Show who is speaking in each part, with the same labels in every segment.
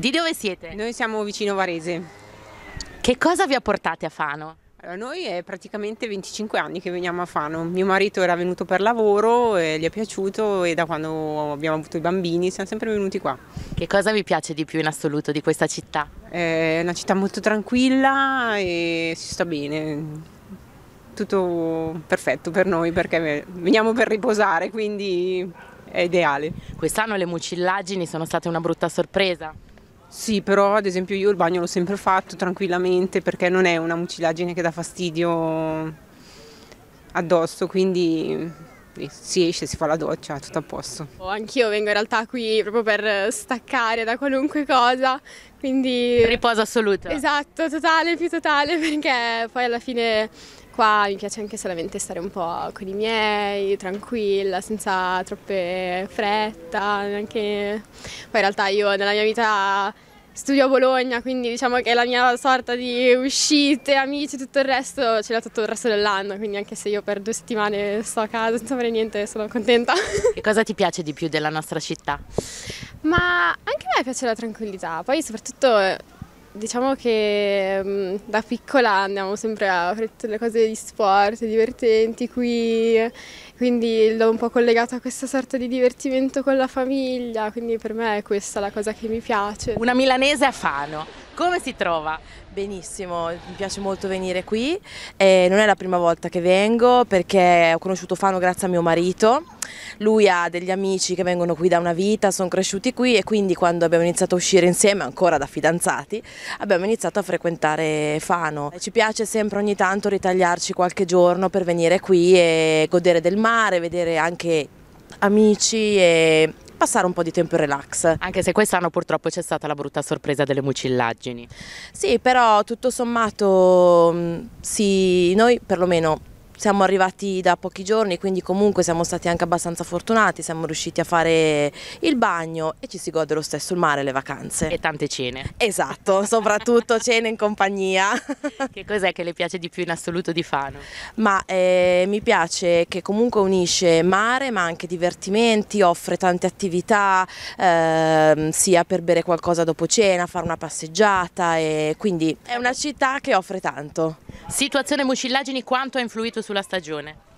Speaker 1: Di dove siete?
Speaker 2: Noi siamo vicino Varese.
Speaker 1: Che cosa vi ha portati a Fano?
Speaker 2: Allora, noi è praticamente 25 anni che veniamo a Fano. Mio marito era venuto per lavoro e gli è piaciuto e da quando abbiamo avuto i bambini siamo sempre venuti qua.
Speaker 1: Che cosa vi piace di più in assoluto di questa città?
Speaker 2: È una città molto tranquilla e si sta bene. Tutto perfetto per noi perché veniamo per riposare, quindi è ideale.
Speaker 1: Quest'anno le mucillaggini sono state una brutta sorpresa.
Speaker 2: Sì, però ad esempio io il bagno l'ho sempre fatto tranquillamente perché non è una mucilaggine che dà fastidio addosso, quindi si esce, si fa la doccia, tutto a posto.
Speaker 3: Anch'io vengo in realtà qui proprio per staccare da qualunque cosa, quindi...
Speaker 1: Riposo assoluto.
Speaker 3: Esatto, totale, più totale, perché poi alla fine qua mi piace anche solamente stare un po' con i miei, tranquilla, senza troppe fretta, neanche... Poi in realtà io nella mia vita studio a Bologna, quindi diciamo che la mia sorta di uscite, amici, tutto il resto ce l'ho tutto il resto dell'anno, quindi anche se io per due settimane sto a casa senza fare niente sono contenta.
Speaker 1: Che cosa ti piace di più della nostra città?
Speaker 3: Ma anche a me piace la tranquillità, poi soprattutto Diciamo che mm, da piccola andiamo sempre a fare tutte le cose di sport, divertenti qui, quindi l'ho un po' collegato a questa sorta di divertimento con la famiglia, quindi per me è questa la cosa che mi piace.
Speaker 1: Una milanese a Fano, come si trova?
Speaker 4: Benissimo, mi piace molto venire qui, eh, non è la prima volta che vengo perché ho conosciuto Fano grazie a mio marito, lui ha degli amici che vengono qui da una vita, sono cresciuti qui e quindi quando abbiamo iniziato a uscire insieme, ancora da fidanzati, abbiamo iniziato a frequentare Fano. Ci piace sempre ogni tanto ritagliarci qualche giorno per venire qui e godere del mare, vedere anche amici e passare un po' di tempo in relax.
Speaker 1: Anche se quest'anno purtroppo c'è stata la brutta sorpresa delle mucillaggini.
Speaker 4: Sì, però tutto sommato mm, sì, noi perlomeno siamo arrivati da pochi giorni, quindi comunque siamo stati anche abbastanza fortunati, siamo riusciti a fare il bagno e ci si gode lo stesso il mare le vacanze.
Speaker 1: E tante cene.
Speaker 4: Esatto, soprattutto cene in compagnia.
Speaker 1: Che cos'è che le piace di più in assoluto di Fano?
Speaker 4: Ma eh, mi piace che comunque unisce mare ma anche divertimenti, offre tante attività, eh, sia per bere qualcosa dopo cena, fare una passeggiata e quindi è una città che offre tanto.
Speaker 1: Situazione mucillaggini quanto ha influito sulla stagione?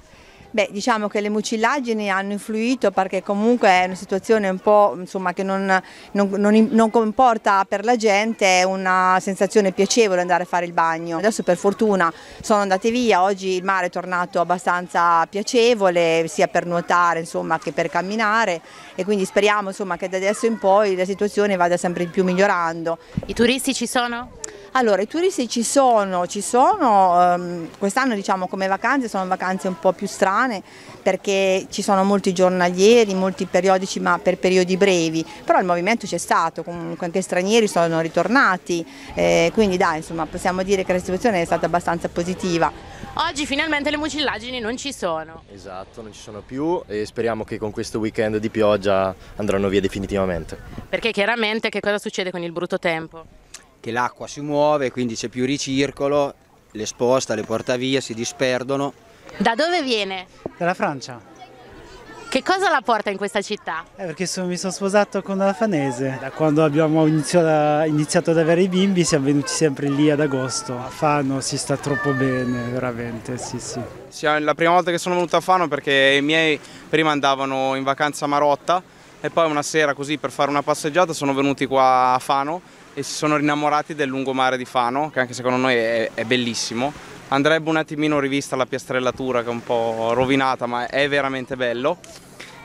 Speaker 5: Beh, diciamo che le mucillaggini hanno influito perché comunque è una situazione un po' insomma, che non, non, non, non, comporta per la gente una sensazione piacevole andare a fare il bagno. Adesso per fortuna sono andate via, oggi il mare è tornato abbastanza piacevole sia per nuotare insomma, che per camminare e quindi speriamo insomma, che da adesso in poi la situazione vada sempre più migliorando.
Speaker 1: I turisti ci sono?
Speaker 5: Allora, i turisti ci sono, ci sono, um, quest'anno diciamo come vacanze sono vacanze un po' più strane perché ci sono molti giornalieri, molti periodici ma per periodi brevi, però il movimento c'è stato, comunque anche stranieri sono ritornati, eh, quindi dai insomma possiamo dire che la situazione è stata abbastanza positiva.
Speaker 1: Oggi finalmente le mucillaggini non ci sono.
Speaker 6: Esatto, non ci sono più e speriamo che con questo weekend di pioggia andranno via definitivamente.
Speaker 1: Perché chiaramente che cosa succede con il brutto tempo?
Speaker 7: che l'acqua si muove, quindi c'è più ricircolo, le sposta, le porta via, si disperdono.
Speaker 1: Da dove viene?
Speaker 8: Dalla Francia.
Speaker 1: Che cosa la porta in questa città?
Speaker 8: Eh, perché sono, mi sono sposato con una fanese. Da quando abbiamo iniziato, iniziato, ad avere i bimbi siamo venuti sempre lì ad agosto. A Fano si sta troppo bene, veramente, sì sì.
Speaker 9: sì è la prima volta che sono venuto a Fano perché i miei prima andavano in vacanza a Marotta e poi una sera così per fare una passeggiata sono venuti qua a Fano e si sono rinnamorati del lungomare di Fano, che anche secondo noi è, è bellissimo. Andrebbe un attimino rivista la piastrellatura che è un po' rovinata, ma è veramente bello.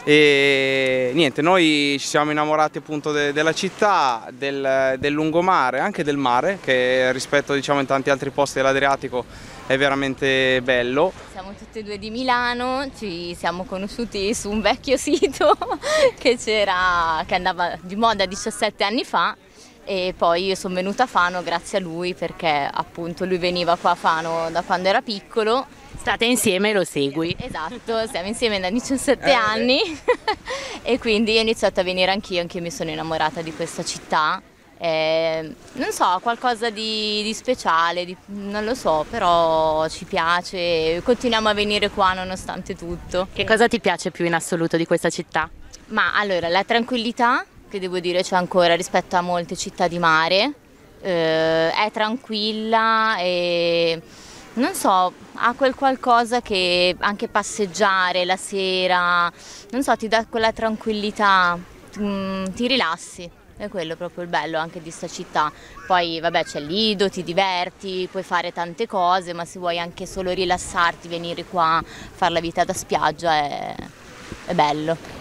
Speaker 9: E niente, noi ci siamo innamorati appunto de della città, del, del, lungomare, anche del mare, che rispetto diciamo in tanti altri posti dell'Adriatico è veramente bello.
Speaker 10: Siamo tutti e due di Milano, ci siamo conosciuti su un vecchio sito che, che andava di moda 17 anni fa e poi io sono venuta a Fano grazie a lui perché appunto lui veniva qua a Fano da quando era piccolo.
Speaker 1: State insieme e lo segui?
Speaker 10: Esatto, stiamo insieme da 17 eh, anni e quindi ho iniziato a venire anch'io, anche io mi sono innamorata di questa città. Eh, non so, qualcosa di, di speciale, di, non lo so, però ci piace, continuiamo a venire qua nonostante tutto.
Speaker 1: Che cosa ti piace più in assoluto di questa città?
Speaker 10: Ma allora, la tranquillità che devo dire c'è ancora rispetto a molte città di mare, eh, è tranquilla e non so, ha quel qualcosa che anche passeggiare la sera, non so, ti dà quella tranquillità, mm, ti rilassi. È quello proprio il bello anche di sta città. Poi vabbè c'è lido, ti diverti, puoi fare tante cose, ma se vuoi anche solo rilassarti, venire qua, fare la vita da spiaggia è, è bello.